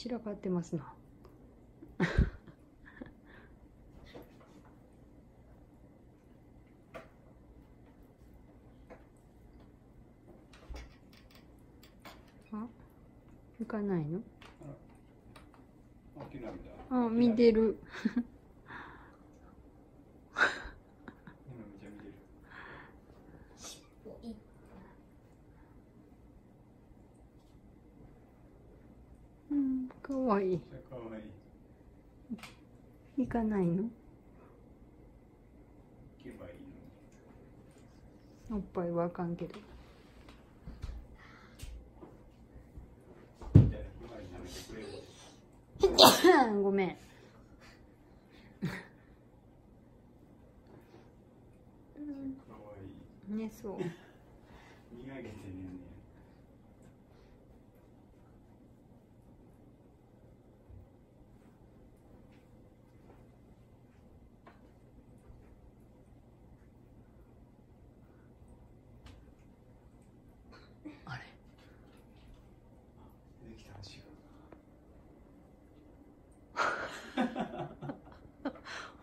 散らかってますな。あ行かないの？あ見てるかわい。い行かないの？おっぱいはあかんけど。ごめん。う。ん、ねそう。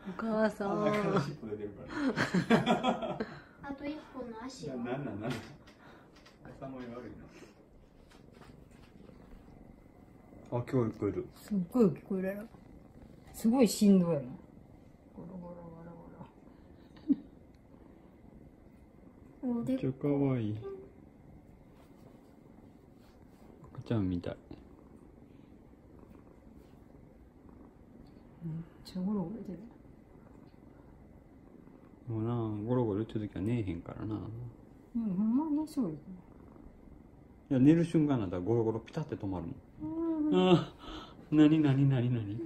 お母さん。あと一本の足は？ななんなんなんなん頭悪いな。あ今日聞こえる。すっごい聞こえるすごい振動やもん。ゴロゴロゴロゴロ。めっちゃかわいい。赤ちゃんみたいめっちゃゴロゴロ出てるもうなゴロゴロ言ってる時は寝えへんからな。うんほんまにそうよいや寝る瞬間なんだらゴロゴロピタって止まるもん。うん。ああなになになになに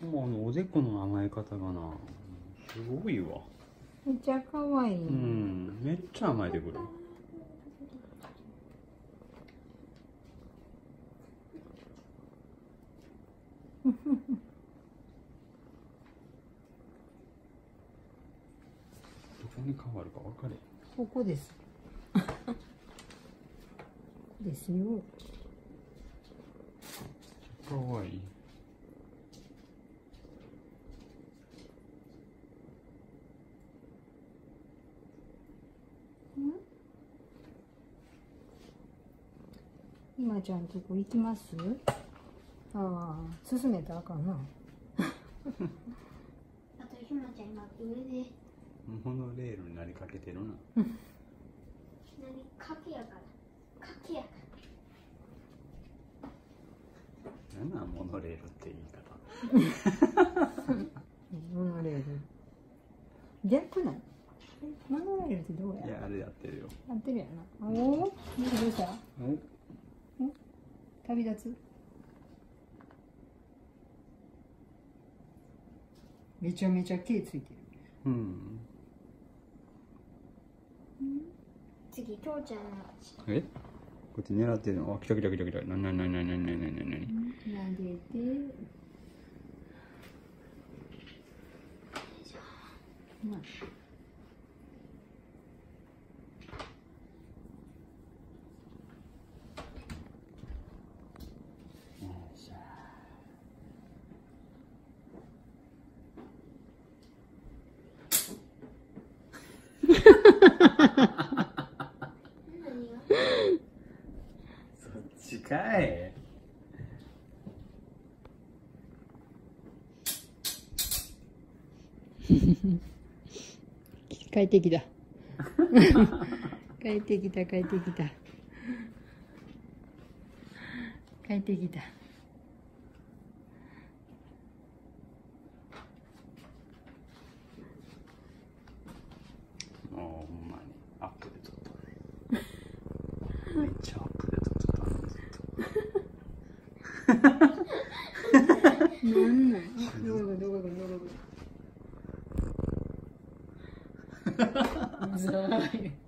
もうあのおでこの甘え方がなすごいわ。めっちゃ可愛い。うんめっちゃ甘えてくる こに変わるか分かれここです。ここですよ。かわい。い今ちゃんとこ行きます？ああ進めたらあかんな。あとひまちゃん今上で。モノレールになりかけてるな。何かけやから。かけやかなんなんモノレールって言い方。モノレール。逆なん？えモノレールってどうや？いやあれやってるよ。やってるやな。おおどうした？お？旅立つ？めちゃめちゃ毛ついてるうん。次父ちゃんのえ？こっち狙ってるの？あ来た来た来た来た。なになになになになになになにな。に撫でて。まあ何がそっちかい。帰ってきた。帰ってきた帰ってきた。帰ってきた。めっちゃアップデートった。なんなんどこどこどこどこ